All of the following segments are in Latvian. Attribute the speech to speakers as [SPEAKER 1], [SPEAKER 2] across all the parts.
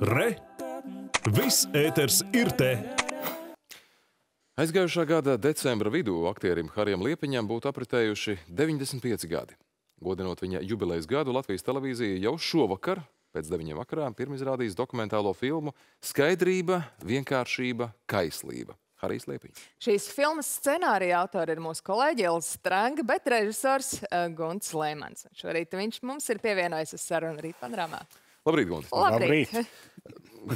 [SPEAKER 1] Re! Viss ēters ir te!
[SPEAKER 2] Aizgājušā gada decembra vidū aktierim Harijam Liepiņam būtu apritējuši 95 gadi. Godinot viņa jubilejas gadu, Latvijas televīzija jau šovakar, pēc deviņiem vakarā, pirmizrādīs dokumentālo filmu Skaidrība, vienkāršība, kaislība. Harijs Liepiņš.
[SPEAKER 3] Šīs filmas scenārija autori ir mūsu kolēģi Ilza Stranga, bet režisors uh, Gunts Lēmans. Šorīt viņš mums ir pievienojis uz sarunu rīt panorāmā.
[SPEAKER 2] Labrīt, Gunts!
[SPEAKER 3] Labrīt!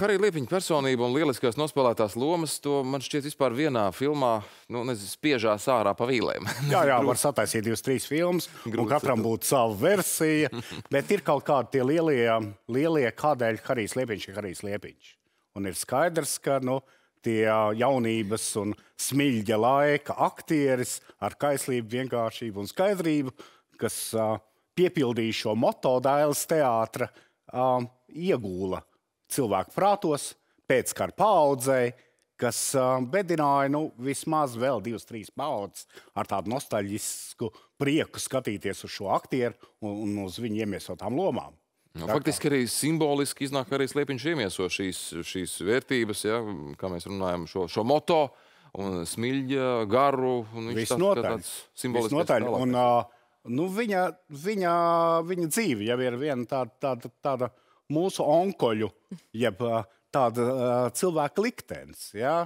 [SPEAKER 2] Harija Liepiņa personība un lieliskās nospēlētās lomas, to man šķiet vispār vienā filmā, nu, nezinu, spiežās ārā pa vīlēm.
[SPEAKER 4] Jā, jā, var sataisīt divas, trīs filmas, un
[SPEAKER 2] Grūti
[SPEAKER 4] katram būtu sava versija, bet ir kaut kādi tie lielie, lielie kādēļ Harijs Liepiņš ir Harijs Liepiņš. Un ir skaidrs, ka, nu, tie jaunības un smiļģa laika aktieris ar kaislību, vienkāršību un skaidrību, kas uh, piepildīja šo moto Dailas teātra, uh, iegūla cilvēku prātos pēckara paudzei, kas uh, bedināja nu, vismaz vēl divas, trīs paudzes ar tādu nostalģisku prieku skatīties uz šo aktieru un, un uz viņu iemiesotām lomām.
[SPEAKER 2] Nu, faktiski arī simboliski iznāk arī Liepiņš iemieso šīs, šīs vērtības, ja, kā mēs runājam, šo, šo moto un smiļģa, garu. un viņš tāds-
[SPEAKER 4] Visnotaļ.
[SPEAKER 2] tāds simbolisks
[SPEAKER 4] Visnotaļ. Un, uh, nu, viņa, viņa, viņa dzīve jau ir viena tāda, tāda, tāda mūsu onkoļu, jeb tāda cilvēka liktenis. Ja?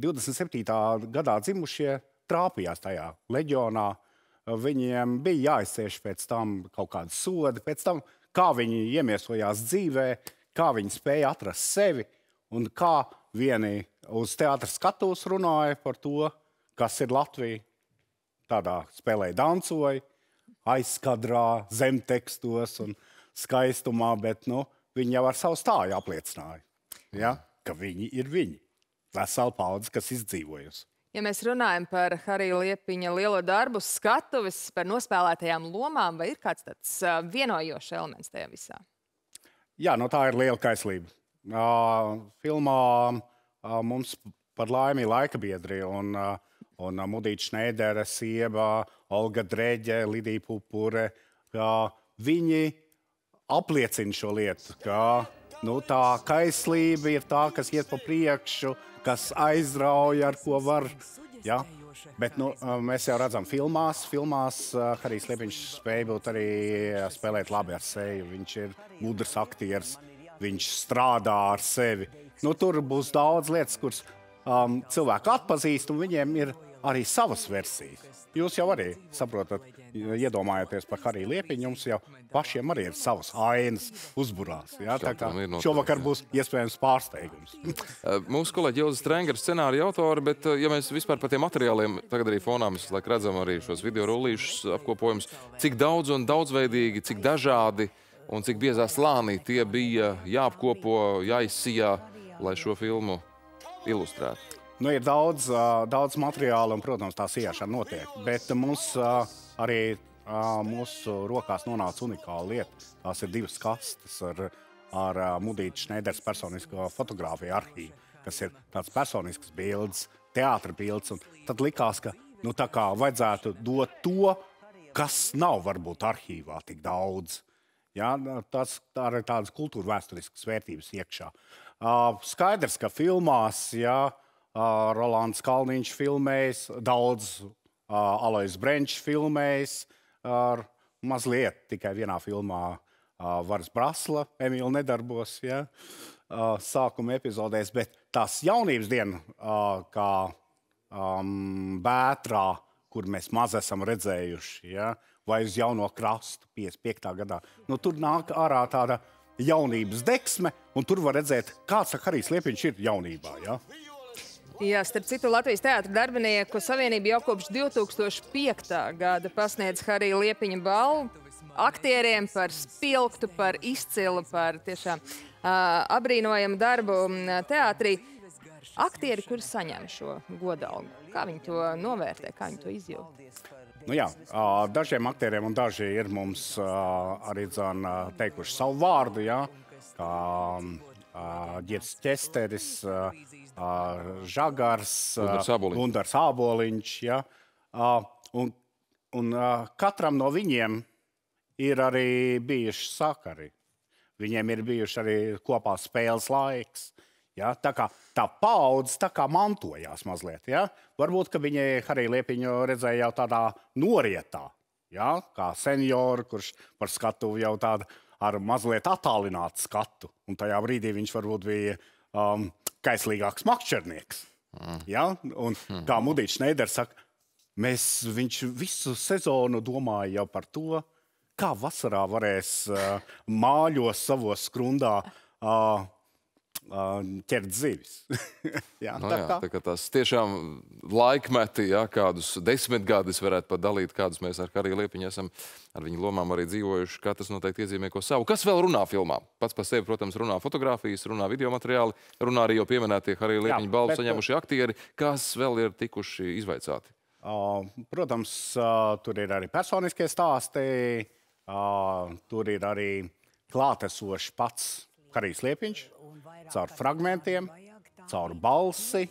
[SPEAKER 4] 27. gadā dzimušie trāpījās tajā leģionā. Viņiem bija jāizcieš pēc tam kaut kāda soda, pēc tam, kā viņi iemiesojās dzīvē, kā viņi spēja atrast sevi un kā vieni uz teātras skatuves runāja par to, kas ir Latvija tādā spēlēja dancoja, aizkadrā, zemtekstos un skaistumā, bet nu, viņi jau ar savu stāju apliecināja, ja, ka viņi ir viņi. Vesela paudze, kas izdzīvojusi.
[SPEAKER 3] Ja mēs runājam par Harija Liepiņa lielo darbu, skatuves par nospēlētajām lomām, vai ir kāds tāds vienojošs elements tajā visā?
[SPEAKER 4] Jā, no tā ir liela kaislība. Uh, filmā uh, mums par laimi laika biedri un, uh, un Mudīča Šneidere, Sieba, Olga Dreģe, Lidija Pupure. Uh, viņi apliecina šo lietu, ka nu, tā kaislība ir tā, kas iet pa priekšu, kas aizrauja, ar ko var. Ja? Bet nu, mēs jau redzam, filmās, filmās Harijs Liepiņš spēja būt arī spēlēt labi ar sevi. Viņš ir gudrs aktieris, viņš strādā ar sevi. Nu, tur būs daudz lietas, kuras um, cilvēki atpazīst, un viņiem ir arī savas versijas. Jūs jau arī saprotat, iedomājieties par Hariju Liepiņu, jums jau pašiem arī ir savas ainas uzburās. Ja? Tā kā šovakar
[SPEAKER 2] jā.
[SPEAKER 4] būs iespējams pārsteigums.
[SPEAKER 2] Uh, Mūsu kolēģi Ilza Strenga ir scenārija autori, bet, uh, ja mēs vispār par tiem materiāliem, tagad arī fonā mēs redzam arī šos video rullīšus apkopojumus, cik daudz un daudzveidīgi, cik dažādi un cik biezā slānī tie bija jāapkopo, jāizsijā, lai šo filmu ilustrētu.
[SPEAKER 4] Nu, ir daudz, daudz materiāla, un, protams, tā sijāšana notiek. Bet mums arī mūsu rokās nonāca unikāla lieta. Tās ir divas kastes ar, ar Mudītas Šneiders personisko fotografiju arhīvu, kas ir tāds personisks bildes, teātra bildes. Tad likās, ka nu, tā kā vajadzētu dot to, kas nav varbūt arhīvā tik daudz. Ja, tas tā ir tādas kultūra vēsturiskas vērtības iekšā. Uh, skaidrs, ka filmās, ja uh, Rolands Kalniņš filmēs, daudz Alois Brenčs filmēs, ar mazliet tikai vienā filmā Varas Brasla, Emīļa nedarbos, ja, sākuma epizodēs, bet tās jaunības diena, kā um, Bētrā, kur mēs maz esam redzējuši, ja? vai uz jauno krastu 55. gadā. Nu, tur nāk ārā tāda jaunības deksme, un tur var redzēt, kāds Harijs Liepiņš ir jaunībā. Ja?
[SPEAKER 3] Jā, starp citu, Latvijas Teātras darbinieku savienība jau kopš 2005. gada pasniedz Harija Liepiņa balvu aktieriem par spilgtu, par izcilu, par tiešām uh, abrīnojamu darbu teātrī. Aktieri, kuri saņem šo godalgu, kā viņi to novērtē, kā viņi to izjūt?
[SPEAKER 4] Nu, jā, dažiem aktieriem un daži ir mums arī dzan, ā, teikuši savu vārdu. Jā, kā Girts Česteris, Žagars,
[SPEAKER 2] Gundars Āboliņš.
[SPEAKER 4] Ā, un, un katram no viņiem ir arī bijuši sakari. Viņiem ir bijuši arī kopā spēles laiks. Ja? Tā kā tā paudze tā kā mantojās mazliet. Ja? Varbūt, ka viņi arī Liepiņu redzēja jau tādā norietā, ja? kā senioru, kurš par skatu jau tādu ar mazliet attālinātu skatu. Un tajā brīdī viņš varbūt bija um, kaislīgāks makšķernieks. Mm. Ja? Un, mm. Kā Mudīčs Neiders saka, mēs viņš visu sezonu domāja jau par to, kā vasarā varēs uh, māļos savos skrundā uh, ķert zivis.
[SPEAKER 2] jā, nu, tā, jā, tā kā tas tiešām laikmeti, jā, kādus desmitgadus varētu pat dalīt, kādus mēs ar Kariju Liepiņu esam ar viņu lomām arī dzīvojuši, kā tas noteikti iezīmē ko savu. Kas vēl runā filmā? Pats par sevi, protams, runā fotografijas, runā video materiāli, runā arī jau pieminētie Kariju Liepiņu balvu saņēmuši aktieri. Kas vēl ir tikuši izvaicāti?
[SPEAKER 4] Uh, protams, uh, tur ir arī personiskie stāsti, uh, tur ir arī klātesošs pats Karijs Liepiņš, caur fragmentiem, caur balsi,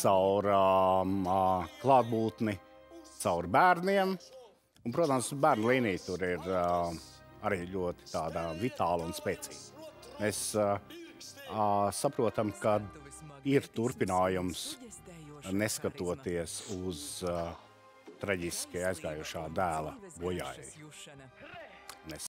[SPEAKER 4] caur um, uh, klātbūtni, caur bērniem. Un, protams, bērnu līnija tur ir uh, arī ļoti vitāla un spēcīga. Mēs uh, uh, saprotam, ka ir turpinājums neskatoties uz uh, traģiski aizgājušā dēla bojājumu.